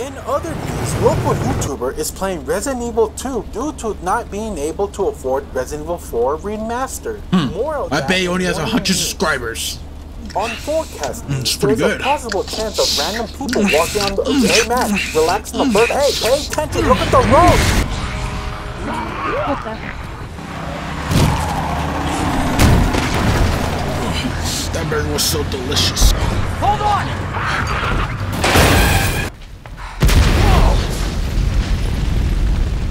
In other news, local YouTuber is playing Resident Evil 2 due to not being able to afford Resident Evil 4 Remastered. More of Hmm. I that bet he only has a hundred news. subscribers. On forecast Mm, it's pretty there's good. a possible chance of random people walking on the Hey man, relax on the bird. Hey, pay attention, look at the road! What the? That burger was so delicious. Hold on!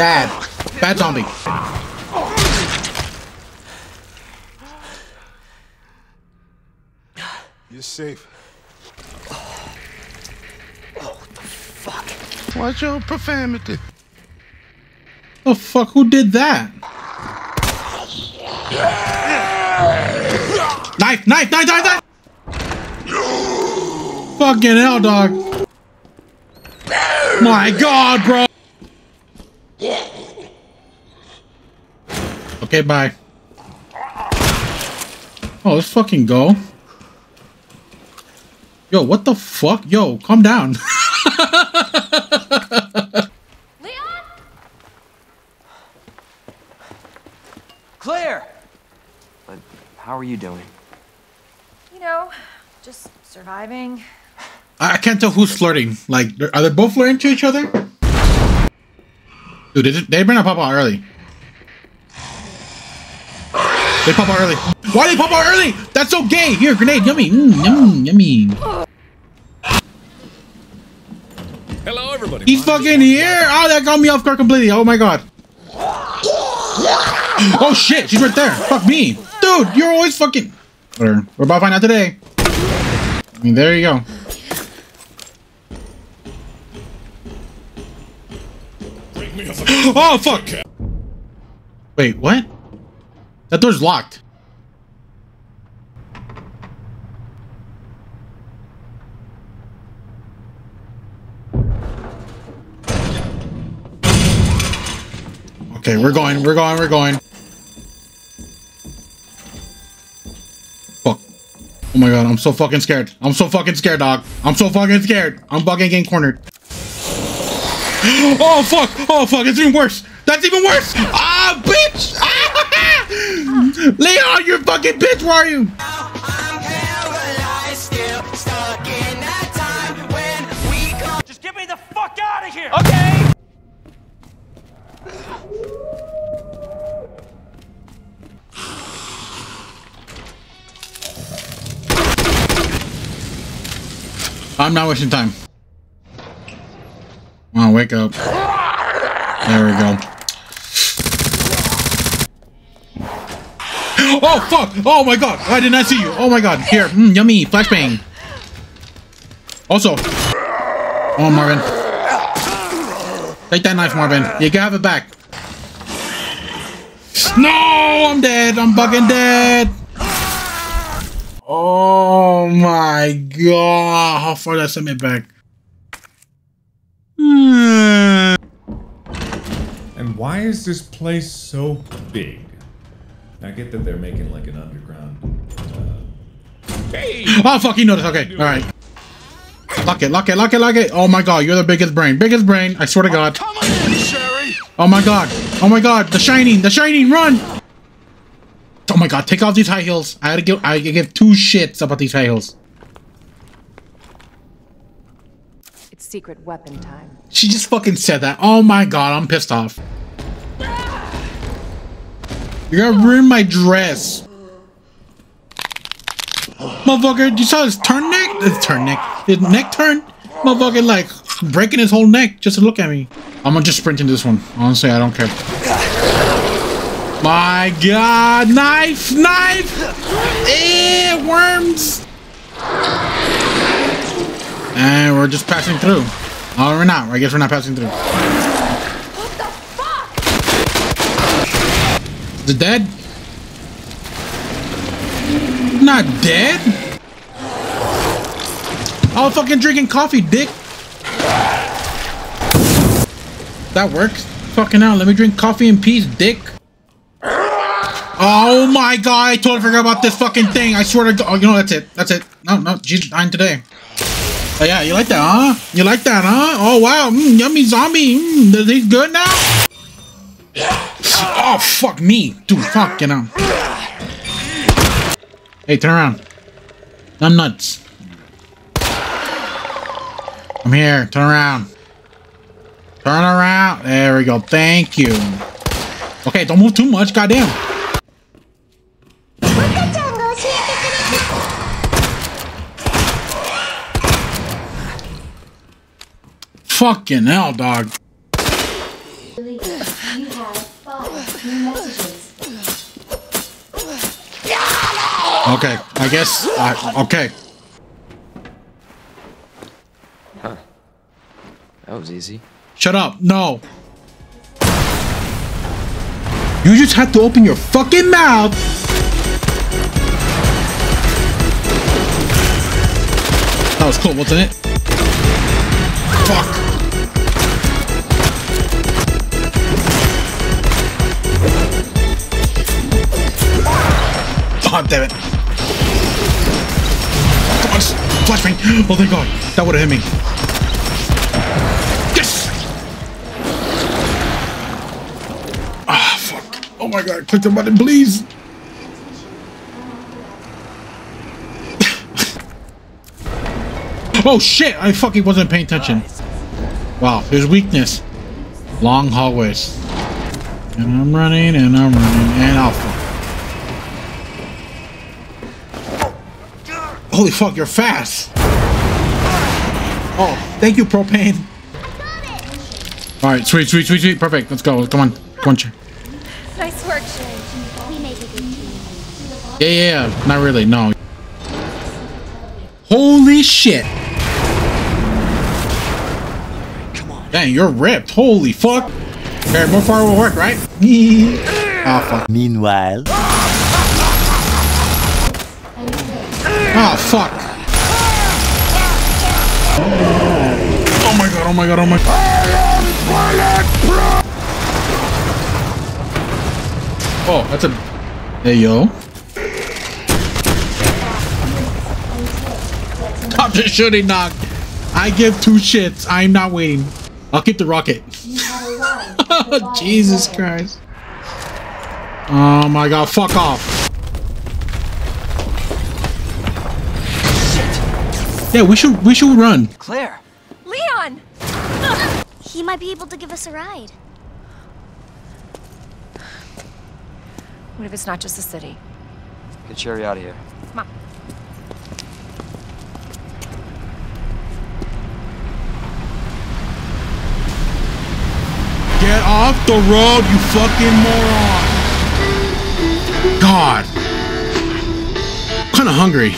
Bad! Bad zombie! You're safe. Oh, oh the fuck. Watch your profanity. Oh fuck! Who did that? Knife! Knife! Knife! Knife! Knife! Fucking hell, dog! My God, bro! Okay, bye. Oh, let's fucking go. Yo, what the fuck? Yo, calm down. Leon? Claire! But how are you doing? You know, just surviving. I I can't tell who's flirting. Like, are they both flirting to each other? Dude, they, they better not pop out early. They pop out early. Why they pop out early? That's so gay. Here, grenade. Yummy. Mm, yummy. Yummy. Hello, everybody. He's fucking here. Oh, that got me off guard completely. Oh my god. Oh shit, she's right there. Fuck me. Dude, you're always fucking. Whatever. We're about to find out today. I mean, there you go. Break me off a Oh fuck! Wait, what? That door's locked. Okay, we're going, we're going, we're going. Fuck. Oh my god, I'm so fucking scared. I'm so fucking scared, dog. I'm so fucking scared. I'm fucking getting cornered. Oh fuck! Oh fuck! It's even worse. That's even worse. Ah, bitch! Ah! Leon, you fucking bitch! Where are you? Just get me the fuck out of here! Okay! I'm not wasting time. Oh, wake up. There we go. Oh fuck! Oh my god! I did not see you. Oh my god! Here, mm, yummy flashbang. Also, oh Marvin, take that knife, Marvin. You can have it back. No, I'm dead. I'm fucking dead. Oh my god! How far that sent me back? Hmm. And why is this place so big? I get that they're making like an underground. Uh... Hey! Oh fuck! You noticed? Okay, all right. Lock it, lock it, lock it, lock it. Oh my god, you're the biggest brain, biggest brain. I swear to God. Come on, Sherry. Oh my god. Oh my god. The shining, the shining. Run. Oh my god. Take off these high heels. I had to give. I give two shits about these high heels. It's secret weapon time. She just fucking said that. Oh my god. I'm pissed off. You're gonna ruin my dress. Motherfucker, you saw his turn neck? His turn neck. His neck turn? Motherfucker, like, breaking his whole neck just to look at me. I'm gonna just sprint into this one. Honestly, I don't care. My god, knife, knife! Eh, worms! And we're just passing through. Oh, we're not. I guess we're not passing through. It dead? Not dead? Oh, fucking drinking coffee, dick. That works. Fucking hell, let me drink coffee in peace, dick. Oh my god, I totally forgot about this fucking thing. I swear to god. Oh, you know, that's it. That's it. No, no, she's dying today. Oh, yeah, you like that, huh? You like that, huh? Oh, wow. Mm, yummy zombie. Mm, he good now? Oh, fuck me. Dude, fuck, you know. Hey, turn around. I'm nuts. I'm here. Turn around. Turn around. There we go. Thank you. Okay, don't move too much. Goddamn. Fucking hell, dog. You have five new messages. Okay, I guess. I, okay. That was easy. Shut up. No. You just have to open your fucking mouth. That was cool, wasn't it? Fuck. Oh, damn it. Come on, s- flashbang. Oh, thank God. That would have hit me. Yes! Ah, fuck. Oh my god, click the button, please. oh shit, I fucking wasn't paying attention. Wow, there's weakness. Long hallways. And I'm running, and I'm running, and I'll Holy fuck, you're fast. Oh, thank you, propane. All right, sweet, sweet, sweet, sweet, perfect. Let's go. Come on, come on, Cher. Nice work, Sherry. We make a good team. Yeah, yeah, yeah. Not really. No. Holy shit. Come on. Dang, you're ripped. Holy fuck. Okay, more fire will work, right? oh, fuck. Meanwhile, Oh, fuck. Oh my god, oh my god, oh my god. Oh, that's a... Hey, yo. Stop the shooting, knock. I give two shits. I'm not waiting. I'll keep the rocket. Jesus. Christ. Oh my god, fuck off. Yeah, we should we should run. Claire. Leon! He might be able to give us a ride. What if it's not just the city? Get Sherry out of here. Come on. Get off the road, you fucking moron. God. I'm Kind of hungry.